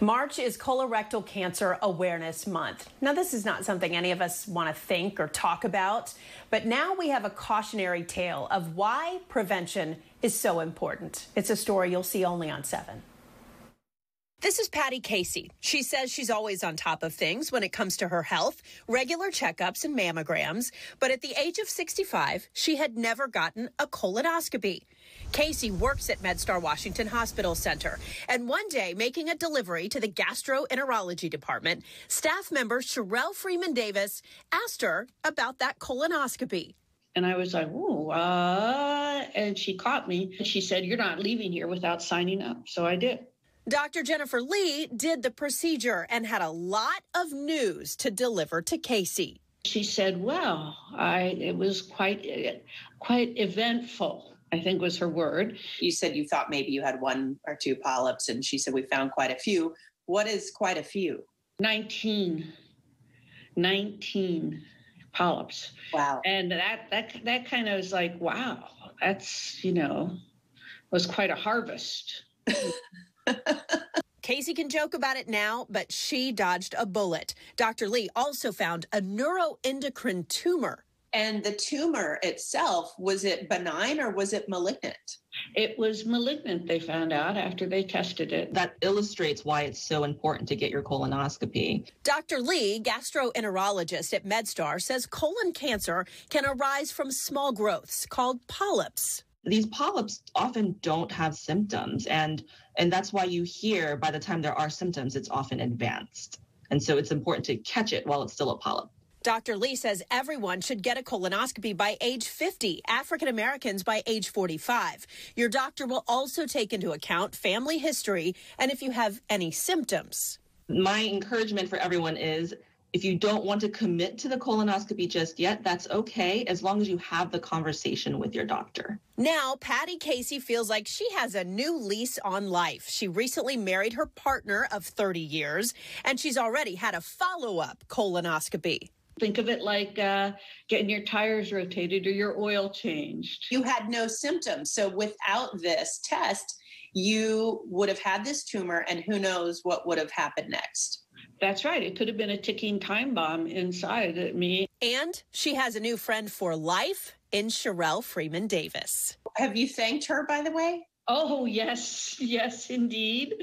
March is Colorectal Cancer Awareness Month. Now, this is not something any of us want to think or talk about, but now we have a cautionary tale of why prevention is so important. It's a story you'll see only on 7. This is Patty Casey. She says she's always on top of things when it comes to her health, regular checkups and mammograms. But at the age of 65, she had never gotten a colonoscopy. Casey works at MedStar Washington Hospital Center. And one day, making a delivery to the gastroenterology department, staff member Sherelle Freeman Davis asked her about that colonoscopy. And I was like, "Ooh," uh, and she caught me. She said, "You're not leaving here without signing up." So I did. Dr. Jennifer Lee did the procedure and had a lot of news to deliver to Casey. She said, "Well, I it was quite quite eventful." I think was her word. You said you thought maybe you had one or two polyps, and she said we found quite a few. What is quite a few? 19. 19 polyps. Wow. And that that that kind of was like, wow, that's, you know, was quite a harvest. Casey can joke about it now, but she dodged a bullet. Dr. Lee also found a neuroendocrine tumor. And the tumor itself, was it benign or was it malignant? It was malignant, they found out after they tested it. That illustrates why it's so important to get your colonoscopy. Dr. Lee, gastroenterologist at MedStar, says colon cancer can arise from small growths called polyps these polyps often don't have symptoms and and that's why you hear by the time there are symptoms it's often advanced and so it's important to catch it while it's still a polyp Dr. Lee says everyone should get a colonoscopy by age 50, African Americans by age 45. Your doctor will also take into account family history and if you have any symptoms. My encouragement for everyone is if you don't want to commit to the colonoscopy just yet, that's okay, as long as you have the conversation with your doctor. Now, Patty Casey feels like she has a new lease on life. She recently married her partner of 30 years, and she's already had a follow up colonoscopy. Think of it like uh, getting your tires rotated or your oil changed. You had no symptoms. So without this test, you would have had this tumor, and who knows what would have happened next. That's right. It could have been a ticking time bomb inside me. And she has a new friend for life in Sherelle Freeman Davis. Have you thanked her, by the way? Oh, yes. Yes, indeed.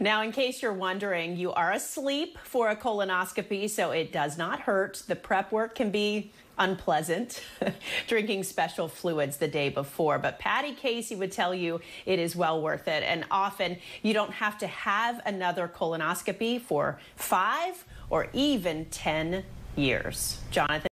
Now, in case you're wondering, you are asleep for a colonoscopy, so it does not hurt. The prep work can be unpleasant, drinking special fluids the day before. But Patty Casey would tell you it is well worth it. And often you don't have to have another colonoscopy for five or even 10 years. Jonathan.